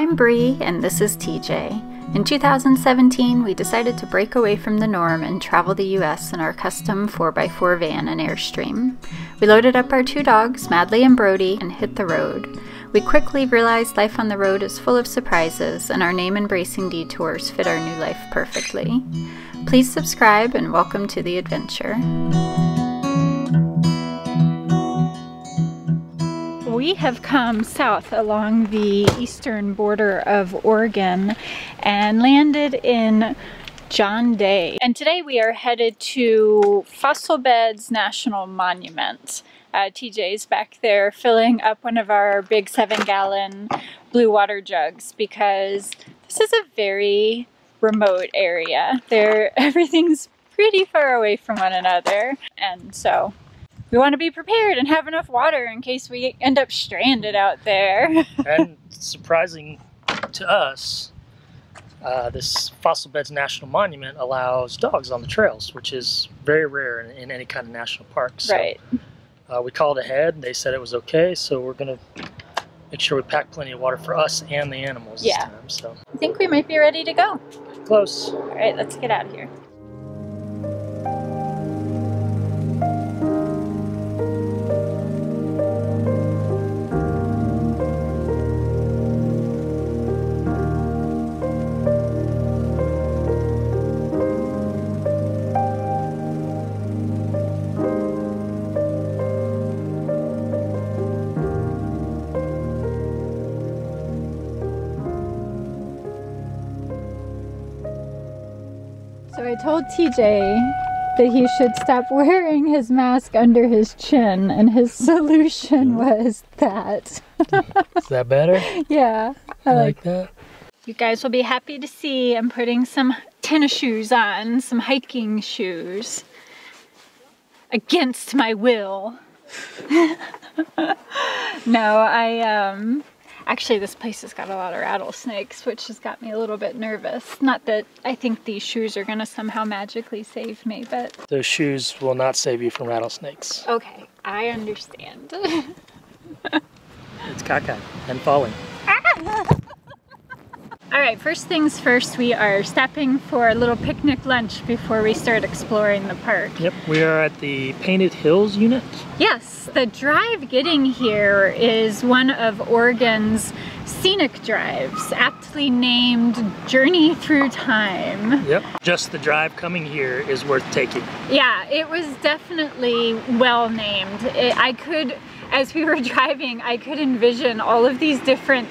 I'm Bree, and this is TJ. In 2017, we decided to break away from the norm and travel the US in our custom 4x4 van and Airstream. We loaded up our two dogs, Madly and Brody, and hit the road. We quickly realized life on the road is full of surprises, and our name embracing detours fit our new life perfectly. Please subscribe and welcome to the adventure. We have come south along the eastern border of Oregon and landed in John Day. And today we are headed to Fossil Beds National Monument. Uh, TJ's back there filling up one of our big seven gallon blue water jugs because this is a very remote area. There, everything's pretty far away from one another. And so we want to be prepared and have enough water in case we end up stranded out there. and surprising to us, uh, this Fossil Beds National Monument allows dogs on the trails, which is very rare in, in any kind of national park. So, right. Uh, we called ahead. They said it was okay, so we're gonna make sure we pack plenty of water for us and the animals yeah. this time. So I think we might be ready to go. Close. All right, let's get out of here. I told TJ that he should stop wearing his mask under his chin, and his solution was that. Is that better? Yeah. I, I like, like that. You guys will be happy to see I'm putting some tennis shoes on, some hiking shoes, against my will. no, I um Actually, this place has got a lot of rattlesnakes, which has got me a little bit nervous. Not that I think these shoes are going to somehow magically save me, but... Those shoes will not save you from rattlesnakes. Okay, I understand. it's caca and falling. Ah! All right, first things first, we are stopping for a little picnic lunch before we start exploring the park. Yep, we are at the Painted Hills unit. Yes, the drive getting here is one of Oregon's scenic drives, aptly named Journey Through Time. Yep, just the drive coming here is worth taking. Yeah, it was definitely well named. It, I could, as we were driving, I could envision all of these different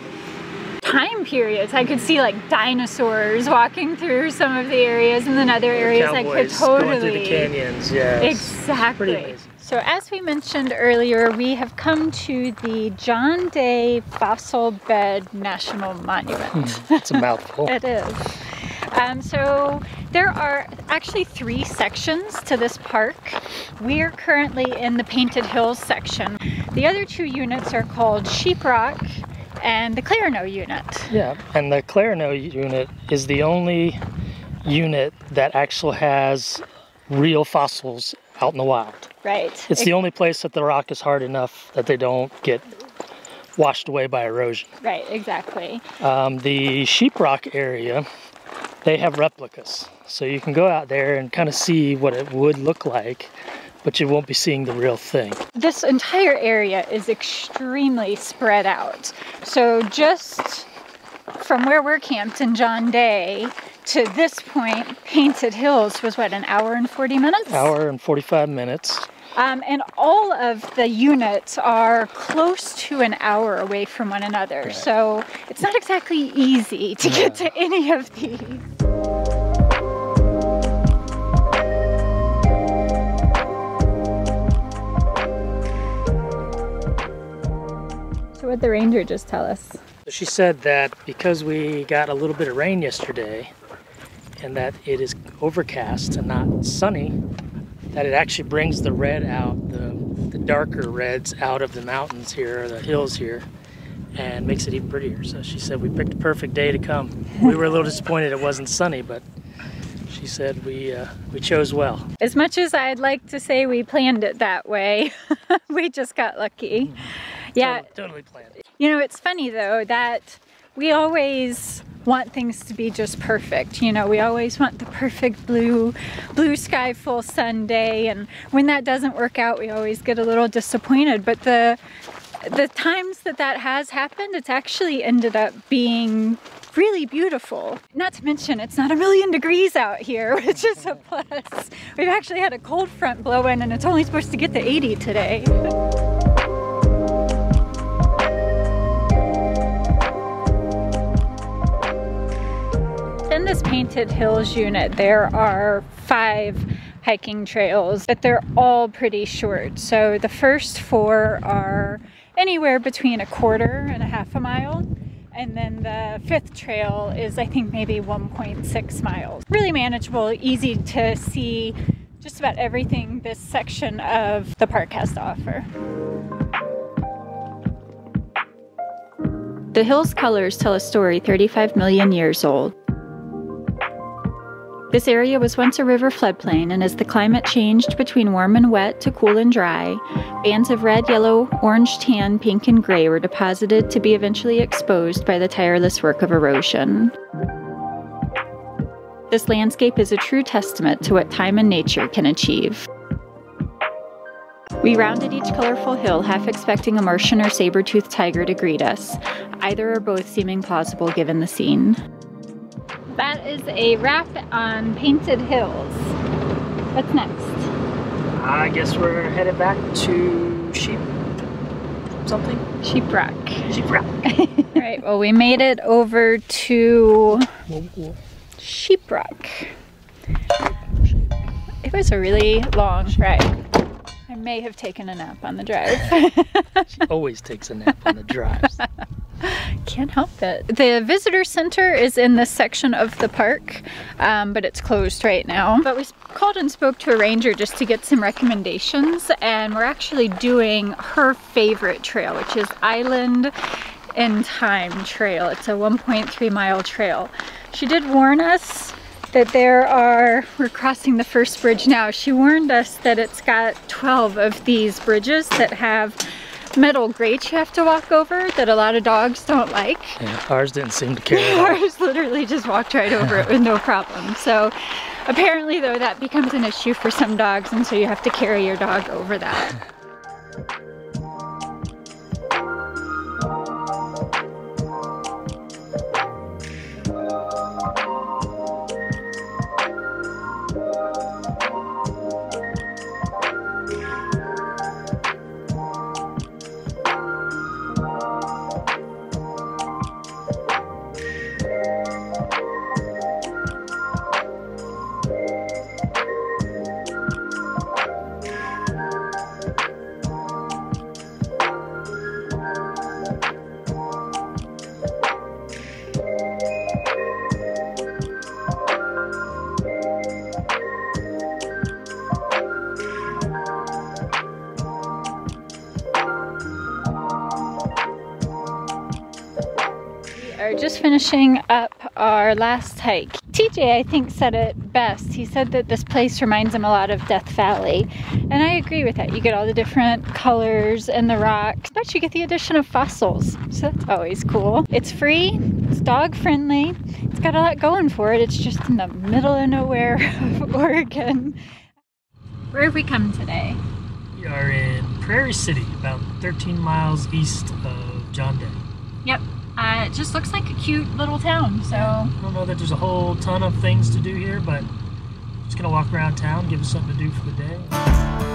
time periods. I could see like dinosaurs walking through some of the areas and then other areas I could totally going through the canyons. Yeah, exactly. So as we mentioned earlier, we have come to the John Day Fossil Bed National Monument. it's a mouthful. it is. Um, so there are actually three sections to this park. We are currently in the Painted Hills section. The other two units are called Sheep Rock and the Clarno unit. Yeah, and the Clarno unit is the only unit that actually has real fossils out in the wild. Right. It's it, the only place that the rock is hard enough that they don't get washed away by erosion. Right, exactly. Um, the Sheep Rock area, they have replicas. So you can go out there and kind of see what it would look like but you won't be seeing the real thing. This entire area is extremely spread out. So just from where we're camped in John Day to this point, Painted Hills was what, an hour and 40 minutes? Hour and 45 minutes. Um, and all of the units are close to an hour away from one another. Right. So it's not exactly easy to get to any of these. What the ranger just tell us? She said that because we got a little bit of rain yesterday and that it is overcast and not sunny, that it actually brings the red out, the, the darker reds out of the mountains here, or the hills here, and makes it even prettier. So she said we picked a perfect day to come. We were a little disappointed it wasn't sunny, but she said we uh, we chose well. As much as I'd like to say we planned it that way, we just got lucky. Mm -hmm. Yeah. Totally, totally planned. You know, it's funny though that we always want things to be just perfect. You know, we always want the perfect blue, blue sky, full sun day. And when that doesn't work out, we always get a little disappointed. But the, the times that that has happened, it's actually ended up being really beautiful. Not to mention, it's not a million degrees out here, which is a plus. We've actually had a cold front blow in and it's only supposed to get to 80 today. this Painted Hills unit, there are five hiking trails, but they're all pretty short. So the first four are anywhere between a quarter and a half a mile. And then the fifth trail is, I think, maybe 1.6 miles. Really manageable, easy to see just about everything this section of the park has to offer. The hill's colors tell a story 35 million years old. This area was once a river floodplain, and as the climate changed between warm and wet to cool and dry, bands of red, yellow, orange, tan, pink, and gray were deposited to be eventually exposed by the tireless work of erosion. This landscape is a true testament to what time and nature can achieve. We rounded each colorful hill, half expecting a Martian or saber-toothed tiger to greet us, either or both seeming plausible given the scene. That is a wrap on Painted Hills. What's next? I guess we're headed back to Sheep something? Sheep Rock. Sheep Rock. All right, well we made it over to Sheep Rock. It was a really long ride. I may have taken a nap on the drive. she always takes a nap on the drives. Can't help it. The visitor center is in this section of the park, um, but it's closed right now. But we called and spoke to a ranger just to get some recommendations, and we're actually doing her favorite trail, which is Island in Time Trail. It's a 1.3 mile trail. She did warn us that there are, we're crossing the first bridge now, she warned us that it's got 12 of these bridges that have metal grates you have to walk over that a lot of dogs don't like. Yeah, ours didn't seem to care Ours literally just walked right over it with no problem. So apparently though that becomes an issue for some dogs and so you have to carry your dog over that. just finishing up our last hike. TJ, I think, said it best. He said that this place reminds him a lot of Death Valley. And I agree with that. You get all the different colors and the rocks, but you get the addition of fossils. So that's always cool. It's free, it's dog friendly, it's got a lot going for it. It's just in the middle of nowhere of Oregon. Where have we come today? We are in Prairie City, about 13 miles east of John Day. Yep, uh, it just looks like a cute little town, so... I don't know that there's a whole ton of things to do here, but just gonna walk around town, give us something to do for the day.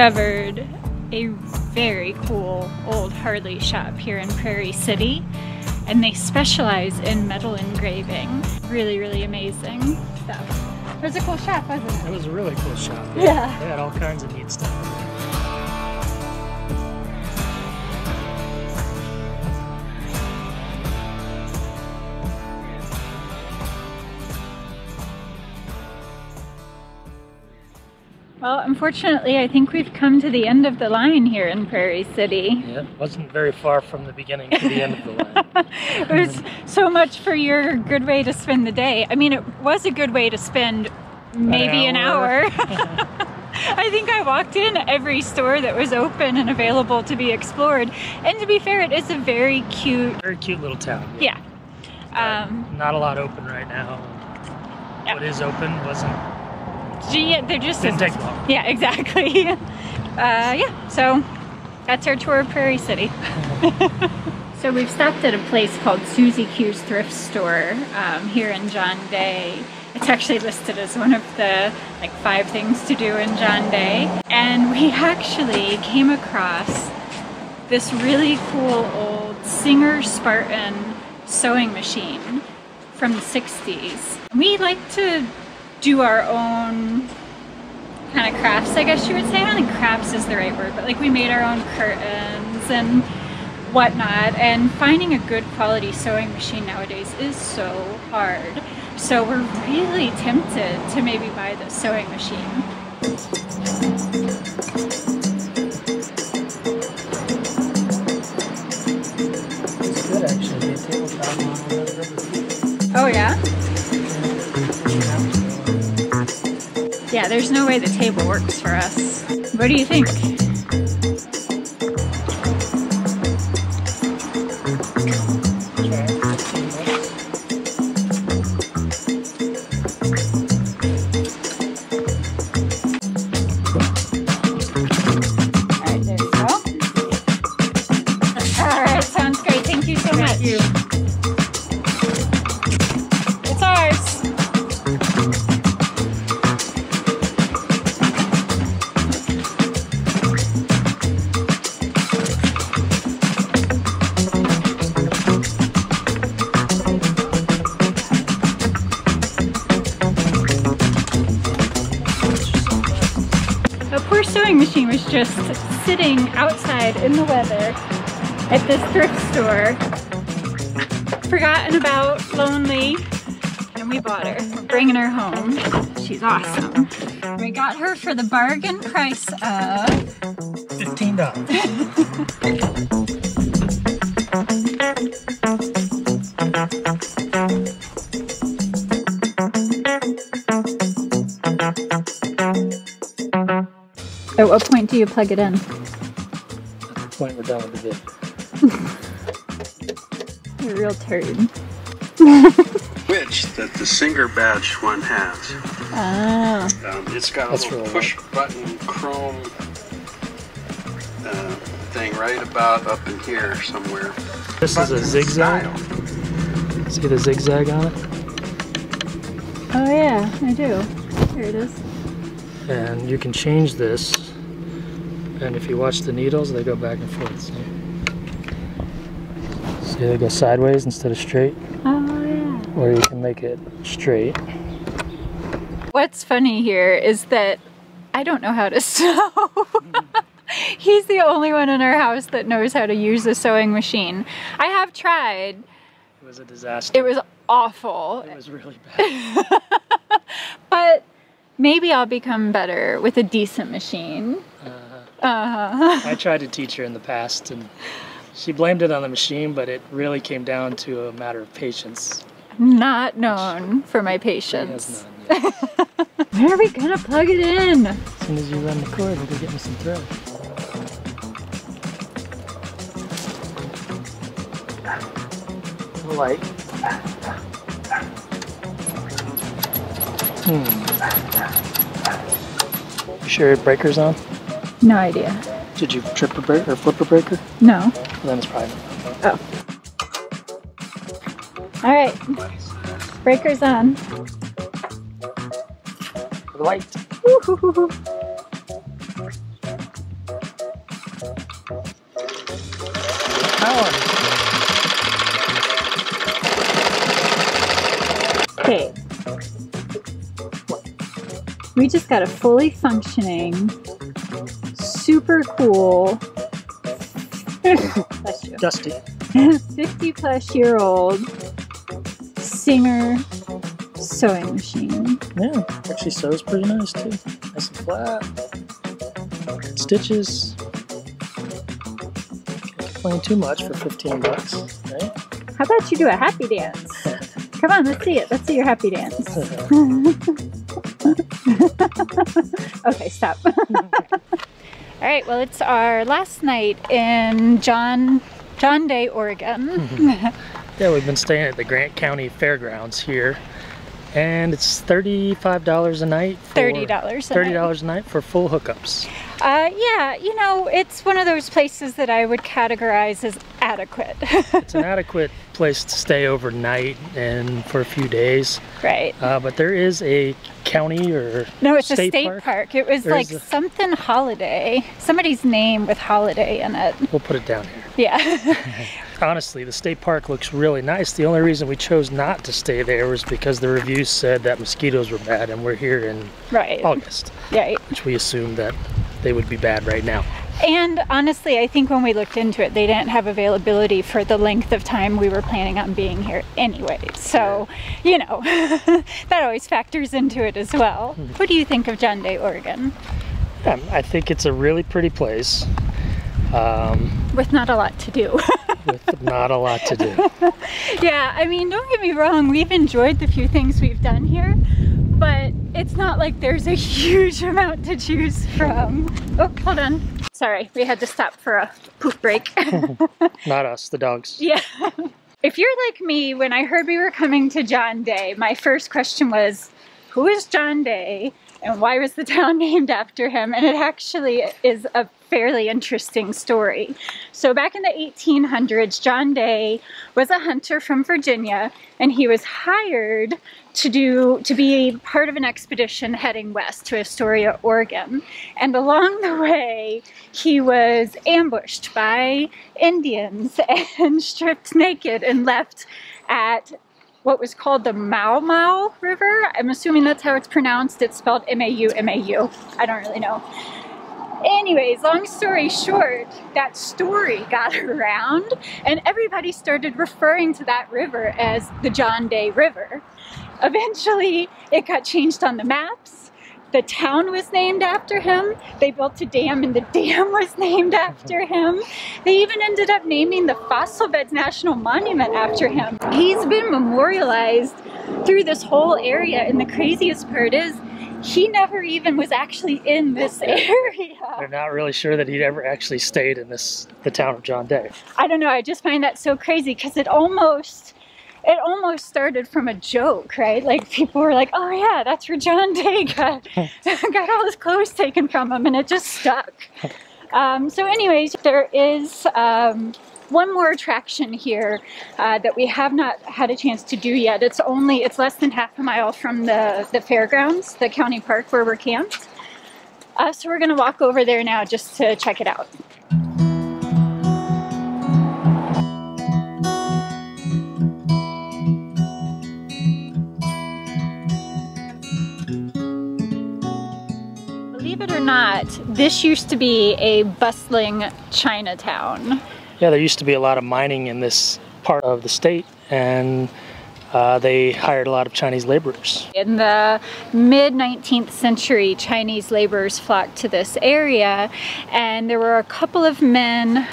Discovered a very cool old Harley shop here in Prairie City and they specialize in metal engraving. Really, really amazing stuff. It was a cool shop, wasn't it? It was a really cool shop. Yeah. yeah. They had all kinds of neat stuff. Well, unfortunately, I think we've come to the end of the line here in Prairie City. Yeah, it wasn't very far from the beginning to the end of the line. it was so much for your good way to spend the day. I mean, it was a good way to spend maybe an hour. An hour. I think I walked in every store that was open and available to be explored. And to be fair, it is a very cute... Very cute little town. Yeah. yeah. Um, not a lot open right now. Yeah. What is open wasn't yeah, they're just didn't take long. Yeah, exactly. uh, yeah, so that's our tour of Prairie City. so we've stopped at a place called Susie Q's Thrift Store um, here in John Day. It's actually listed as one of the like five things to do in John Day. And we actually came across this really cool old Singer Spartan sewing machine from the 60s. We like to do our own kind of crafts, I guess you would say. I don't think crafts is the right word, but like we made our own curtains and whatnot. And finding a good quality sewing machine nowadays is so hard. So we're really tempted to maybe buy the sewing machine. It's good actually. Oh yeah? Yeah, there's no way the table works for us. What do you think? Machine was just sitting outside in the weather at this thrift store. Forgotten about, lonely, and we bought her. We're bringing her home. She's awesome. We got her for the bargain price of... $15. At what point do you plug it in? At the point we're done with the vid. You're a real turd. Which that the Singer badge one has. Ah. Um, it's got a That's little push button chrome uh, thing right about up in here somewhere. This is a zigzag. See the zigzag on it? Oh yeah, I do. Here it is. And you can change this and if you watch the needles, they go back and forth. See, see they go sideways instead of straight? Oh, yeah. Or you can make it straight. What's funny here is that I don't know how to sew. He's the only one in our house that knows how to use a sewing machine. I have tried. It was a disaster. It was awful. It was really bad. but maybe I'll become better with a decent machine. Uh, uh-huh. I tried to teach her in the past, and she blamed it on the machine, but it really came down to a matter of patience. Not known for my patience. Where are we gonna plug it in? As soon as you run the cord, it'll get me some thread. Light. Hmm. You sure breaker's on? No idea. Did you trip a break or flip a breaker? No. then it's probably. Oh. All right. Breaker's on. The light. Okay. We just got a fully functioning super cool. Dusty. 50 plus year old Singer sewing machine. Yeah, actually sews pretty nice too. Nice and flat. Stitches. Can't complain too much for 15 bucks, right? How about you do a happy dance? Come on, let's see it. Let's see your happy dance. okay, stop. All right, well, it's our last night in John John Day, Oregon. yeah, we've been staying at the Grant County Fairgrounds here, and it's thirty-five dollars a night. For, Thirty dollars. Thirty dollars a night for full hookups. Uh, yeah, you know, it's one of those places that I would categorize as adequate. it's an adequate place to stay overnight and for a few days. Right. Uh, but there is a county or no, it's state a state park. park. It was like a- something holiday, somebody's name with holiday in it. We'll put it down here. Yeah. Honestly, the state park looks really nice. The only reason we chose not to stay there was because the reviews said that mosquitoes were bad, and we're here in right. August, Right. which we assumed that they would be bad right now. And honestly, I think when we looked into it, they didn't have availability for the length of time we were planning on being here anyway. So, you know, that always factors into it as well. What do you think of John Day, Oregon? Um, I think it's a really pretty place um, With not a lot to do. with not a lot to do. yeah, I mean, don't get me wrong, we've enjoyed the few things we've done here, it's not like there's a huge amount to choose from. Oh, hold on. Sorry, we had to stop for a poop break. Not us, the dogs. Yeah. If you're like me, when I heard we were coming to John Day, my first question was, who is John Day and why was the town named after him? And it actually is a fairly interesting story. So back in the 1800s, John Day was a hunter from Virginia and he was hired to do to be part of an expedition heading west to Astoria, Oregon. And along the way, he was ambushed by Indians and stripped naked and left at what was called the Mau Mau River. I'm assuming that's how it's pronounced. It's spelled M-A-U, M-A-U. I don't really know. Anyways, long story short, that story got around and everybody started referring to that river as the John Day River. Eventually, it got changed on the maps. The town was named after him. They built a dam and the dam was named after him. They even ended up naming the Fossil Beds National Monument after him. He's been memorialized through this whole area and the craziest part is he never even was actually in this area. They're not really sure that he'd ever actually stayed in this the town of John Day. I don't know, I just find that so crazy because it almost it almost started from a joke, right? Like people were like, "Oh yeah, that's where John Day got got all his clothes taken from him," and it just stuck. Um, so, anyways, there is um, one more attraction here uh, that we have not had a chance to do yet. It's only it's less than half a mile from the the fairgrounds, the county park where we're camped. Uh, so we're gonna walk over there now just to check it out. This used to be a bustling Chinatown. Yeah, there used to be a lot of mining in this part of the state, and uh, they hired a lot of Chinese laborers. In the mid 19th century, Chinese laborers flocked to this area, and there were a couple of men.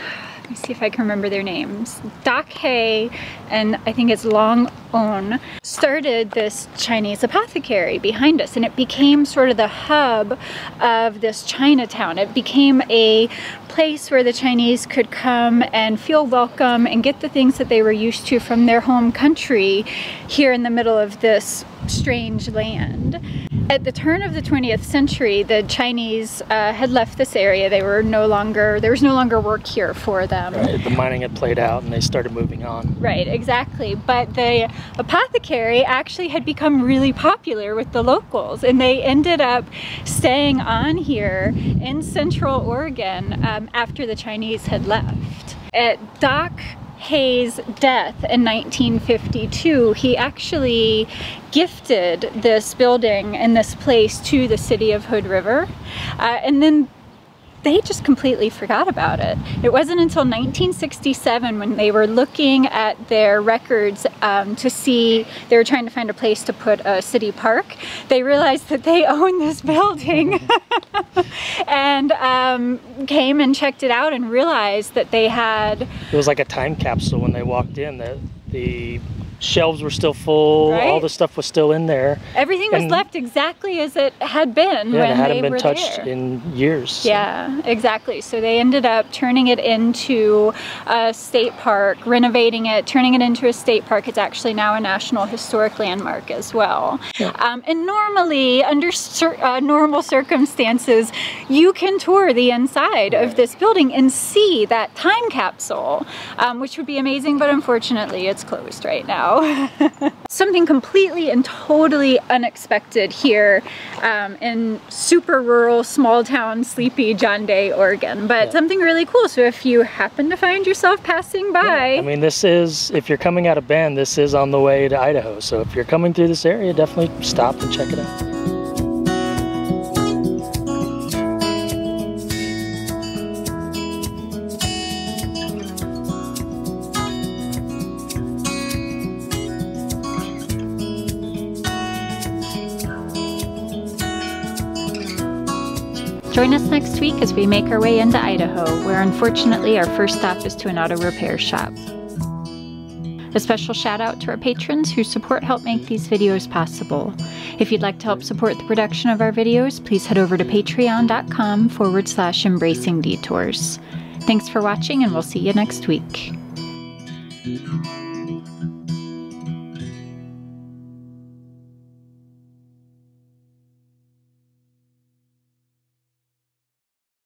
Let me see if I can remember their names. Doc Hay and I think it's Lung On started this Chinese apothecary behind us, and it became sort of the hub of this Chinatown. It became a place where the Chinese could come and feel welcome and get the things that they were used to from their home country here in the middle of this strange land. At the turn of the 20th century, the Chinese uh, had left this area. They were no longer, there was no longer work here for them. Right, The mining had played out, and they started moving on. Right, exactly. But the apothecary actually had become really popular with the locals, and they ended up staying on here in Central Oregon um, after the Chinese had left. At Doc Hay's death in 1952, he actually gifted this building and this place to the city of Hood River. Uh, and then they just completely forgot about it. It wasn't until 1967 when they were looking at their records um, to see, they were trying to find a place to put a city park, they realized that they own this building and um, came and checked it out and realized that they had... It was like a time capsule when they walked in, that the shelves were still full. Right? All the stuff was still in there. Everything was left exactly as it had been yeah, when it hadn't they been touched there. in years. So. Yeah, exactly. So they ended up turning it into a state park, renovating it, turning it into a state park. It's actually now a National Historic Landmark as well. Yeah. Um, and normally, under uh, normal circumstances, you can tour the inside of this building and see that time capsule, um, which would be amazing, but unfortunately it's closed right now. Something completely and totally unexpected here um, in super rural, small town, sleepy John Day, Oregon, but yeah. something really cool. So if you happen to find yourself passing by. Yeah. I mean, this is, if you're coming out of Bend, this is on the way to Idaho. So if you're coming through this area, definitely stop and check it out. Join us next week as we make our way into Idaho, where unfortunately our first stop is to an auto repair shop. A special shout out to our patrons whose support help make these videos possible. If you'd like to help support the production of our videos, please head over to patreon.com forward slash embracing detours. Thanks for watching and we'll see you next week.